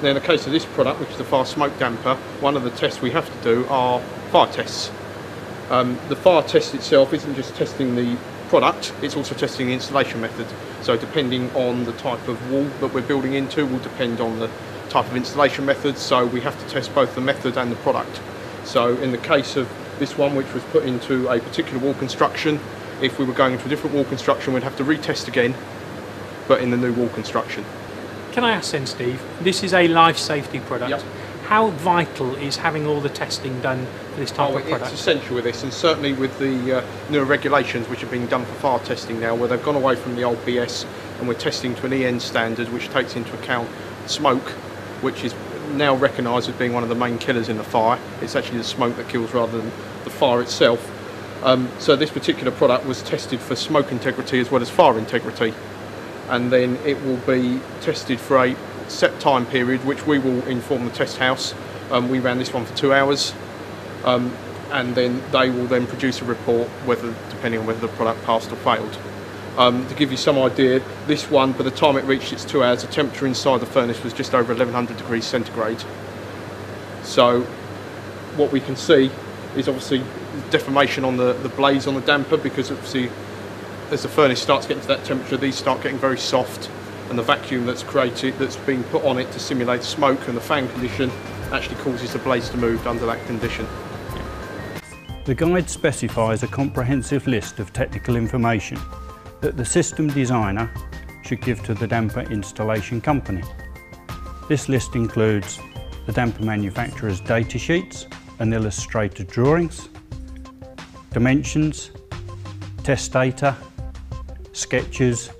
Now in the case of this product, which is the fire smoke damper, one of the tests we have to do are fire tests. Um, the fire test itself isn't just testing the product, it's also testing the installation method. So depending on the type of wall that we're building into will depend on the type of installation method, so we have to test both the method and the product. So in the case of this one, which was put into a particular wall construction, if we were going into a different wall construction, we'd have to retest again, but in the new wall construction. Can I ask then, Steve, this is a life safety product. Yep. How vital is having all the testing done for this type Oh, of product? it's essential with this, and certainly with the uh, newer regulations which have been done for fire testing now, where they've gone away from the old BS and we're testing to an EN standard, which takes into account smoke, which is now recognised as being one of the main killers in the fire. It's actually the smoke that kills rather than the fire itself. Um, so this particular product was tested for smoke integrity as well as fire integrity, and then it will be tested for a set time period, which we will inform the test house. Um, we ran this one for two hours um, and then they will then produce a report whether depending on whether the product passed or failed. Um, to give you some idea, this one, by the time it reached its two hours, the temperature inside the furnace was just over 1100 degrees centigrade. So what we can see is obviously deformation on the, the blades on the damper because obviously as the furnace starts getting to that temperature, these start getting very soft and the vacuum that's created, that's being put on it to simulate smoke and the fan condition actually causes the blades to move under that condition. The guide specifies a comprehensive list of technical information that the system designer should give to the damper installation company. This list includes the damper manufacturer's data sheets and illustrated drawings, dimensions, test data, sketches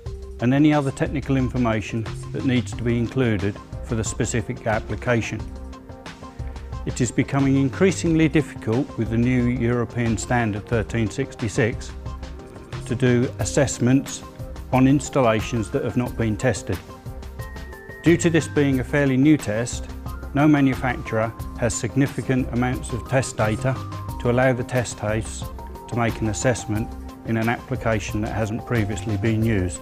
and any other technical information that needs to be included for the specific application. It is becoming increasingly difficult with the new European Standard 1366 to do assessments on installations that have not been tested. Due to this being a fairly new test, no manufacturer has significant amounts of test data to allow the test house to make an assessment in an application that hasn't previously been used.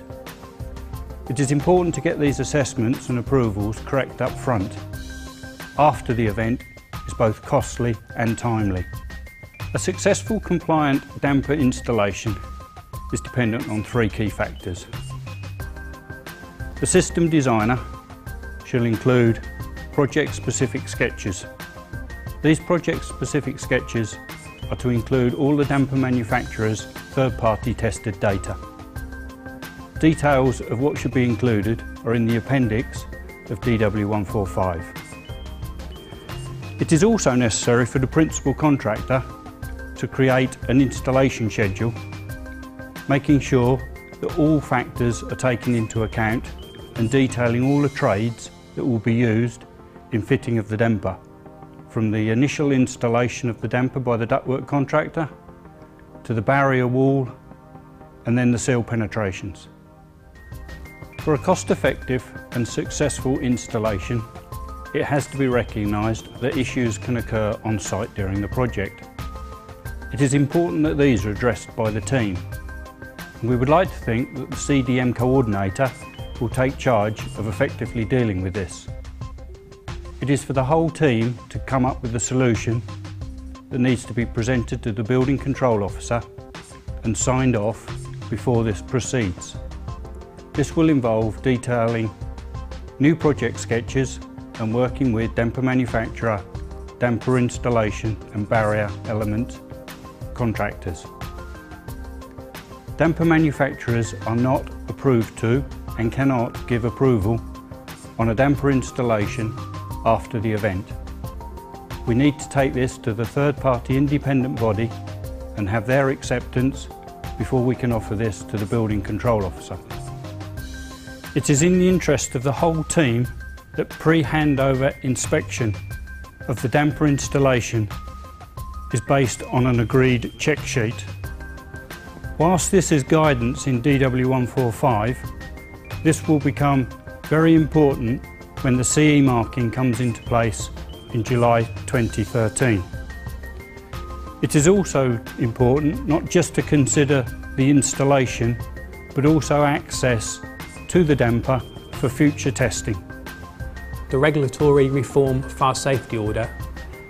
It is important to get these assessments and approvals correct up front. After the event is both costly and timely. A successful compliant damper installation is dependent on three key factors. The system designer shall include project-specific sketches. These project-specific sketches are to include all the damper manufacturer's third-party tested data. Details of what should be included are in the appendix of DW145. It is also necessary for the principal contractor to create an installation schedule, making sure that all factors are taken into account and detailing all the trades that will be used in fitting of the damper, from the initial installation of the damper by the ductwork contractor to the barrier wall and then the seal penetrations. For a cost-effective and successful installation, it has to be recognised that issues can occur on site during the project. It is important that these are addressed by the team. We would like to think that the CDM coordinator will take charge of effectively dealing with this. It is for the whole team to come up with a solution that needs to be presented to the building control officer and signed off before this proceeds. This will involve detailing new project sketches and working with damper manufacturer, damper installation and barrier element contractors. Damper manufacturers are not approved to and cannot give approval on a damper installation after the event. We need to take this to the third party independent body and have their acceptance before we can offer this to the building control officer. It is in the interest of the whole team that pre-handover inspection of the damper installation is based on an agreed check sheet. Whilst this is guidance in DW145, this will become very important when the CE marking comes into place in July 2013. It is also important not just to consider the installation but also access to the damper for future testing. The regulatory reform fire safety order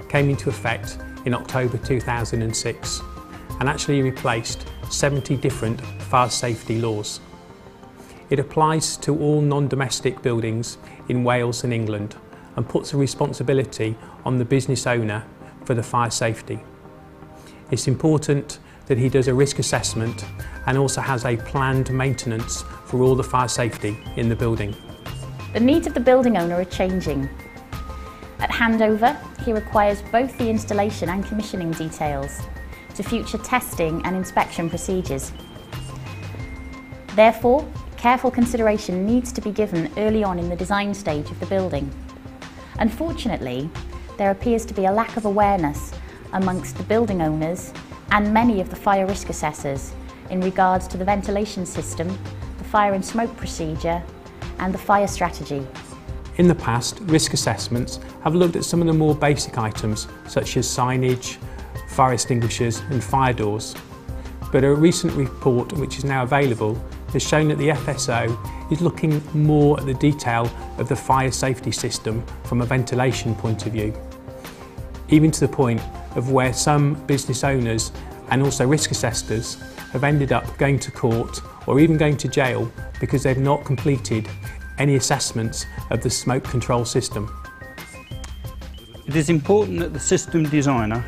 came into effect in October 2006 and actually replaced 70 different fire safety laws. It applies to all non-domestic buildings in Wales and England and puts a responsibility on the business owner for the fire safety. It's important that he does a risk assessment and also has a planned maintenance for all the fire safety in the building. The needs of the building owner are changing. At handover, he requires both the installation and commissioning details to future testing and inspection procedures. Therefore, careful consideration needs to be given early on in the design stage of the building. Unfortunately, there appears to be a lack of awareness amongst the building owners and many of the fire risk assessors in regards to the ventilation system, the fire and smoke procedure and the fire strategy. In the past, risk assessments have looked at some of the more basic items such as signage, fire extinguishers and fire doors. But a recent report which is now available has shown that the FSO is looking more at the detail of the fire safety system from a ventilation point of view. Even to the point of where some business owners and also risk assessors have ended up going to court or even going to jail because they've not completed any assessments of the smoke control system. It is important that the system designer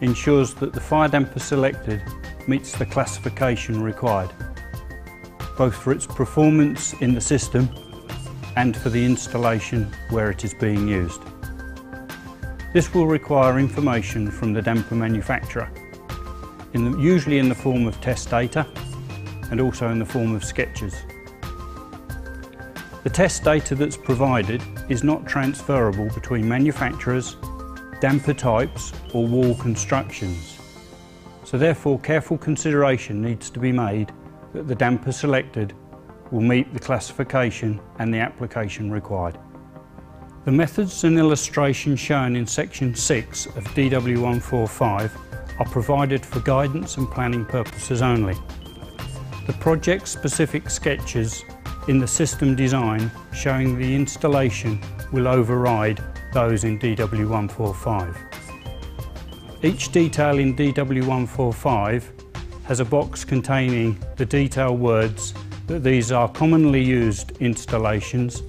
ensures that the fire damper selected meets the classification required, both for its performance in the system and for the installation where it is being used. This will require information from the damper manufacturer, in the, usually in the form of test data and also in the form of sketches. The test data that's provided is not transferable between manufacturers, damper types or wall constructions. So therefore careful consideration needs to be made that the damper selected will meet the classification and the application required. The methods and illustrations shown in section 6 of DW145 are provided for guidance and planning purposes only. The project-specific sketches in the system design showing the installation will override those in DW145. Each detail in DW145 has a box containing the detail words that these are commonly used installations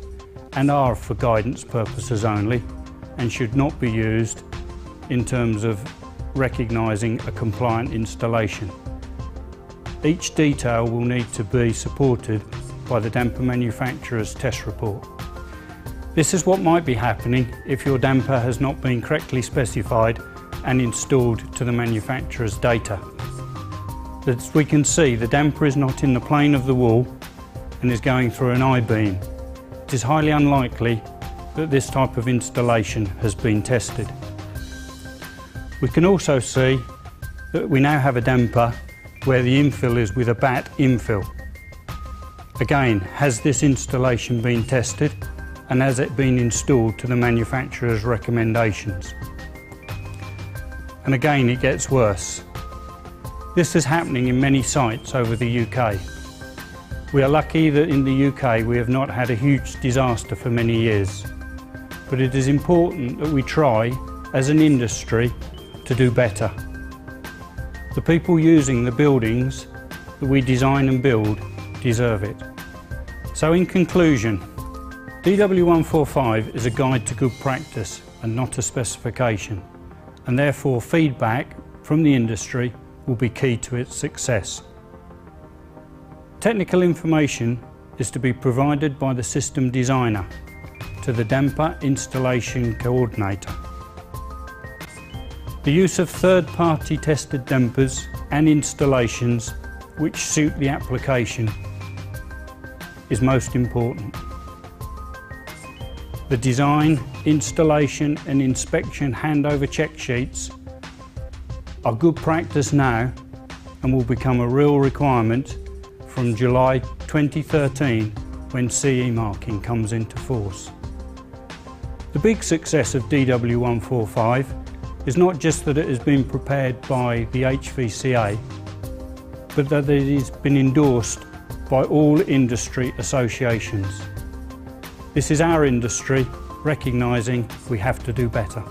and are for guidance purposes only and should not be used in terms of recognising a compliant installation. Each detail will need to be supported by the damper manufacturer's test report. This is what might be happening if your damper has not been correctly specified and installed to the manufacturer's data. As we can see, the damper is not in the plane of the wall and is going through an I-beam. It is highly unlikely that this type of installation has been tested. We can also see that we now have a damper where the infill is with a batt infill. Again, has this installation been tested and has it been installed to the manufacturer's recommendations? And again, it gets worse. This is happening in many sites over the UK. We are lucky that in the UK we have not had a huge disaster for many years. But it is important that we try, as an industry, to do better. The people using the buildings that we design and build deserve it. So in conclusion, DW145 is a guide to good practice and not a specification, and therefore feedback from the industry will be key to its success. Technical information is to be provided by the system designer to the damper installation coordinator. The use of third-party tested dampers and installations which suit the application is most important. The design, installation and inspection handover check sheets are good practice now and will become a real requirement from July 2013 when CE marking comes into force. The big success of DW145 is not just that it has been prepared by the HVCA, but that it has been endorsed by all industry associations. This is our industry recognising we have to do better.